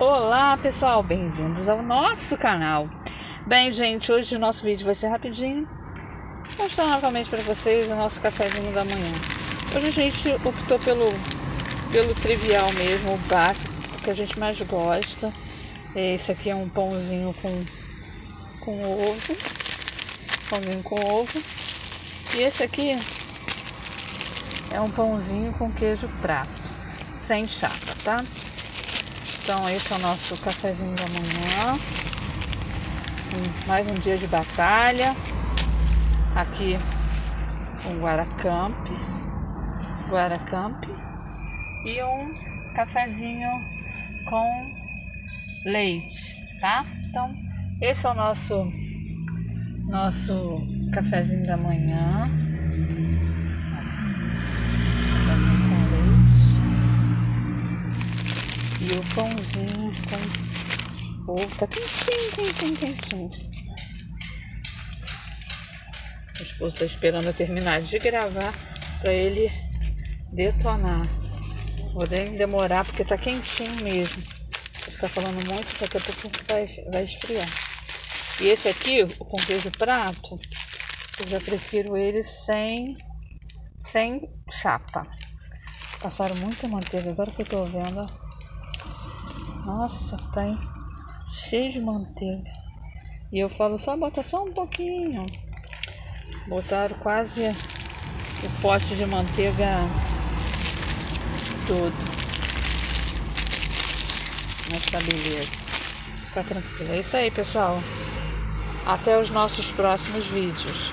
Olá pessoal, bem-vindos ao nosso canal. Bem, gente, hoje o nosso vídeo vai ser rapidinho. Mostrar novamente para vocês o nosso cafezinho da manhã. Hoje a gente optou pelo, pelo trivial mesmo, o básico, que a gente mais gosta. Esse aqui é um pãozinho com, com ovo. Pãozinho com ovo. E esse aqui é um pãozinho com queijo prato, sem chapa, tá? Então esse é o nosso cafezinho da manhã. Mais um dia de batalha. Aqui um Guaracamp. Guaracamp. E um cafezinho com leite, tá? Então esse é o nosso nosso cafezinho da manhã. O pãozinho com ovo tá quentinho, quentinho, quentinho. O esposo tá esperando eu terminar de gravar para ele detonar. Vou nem demorar porque tá quentinho mesmo. Se ficar falando muito, daqui a pouco vai, vai esfriar. E esse aqui, o com queijo prato, eu já prefiro ele sem, sem chapa. Passaram muita manteiga, agora que eu tô vendo. Nossa, tá hein? cheio de manteiga. E eu falo, só bota só um pouquinho. Botaram quase o pote de manteiga todo. Mas tá beleza. Fica tranquilo. É isso aí, pessoal. Até os nossos próximos vídeos.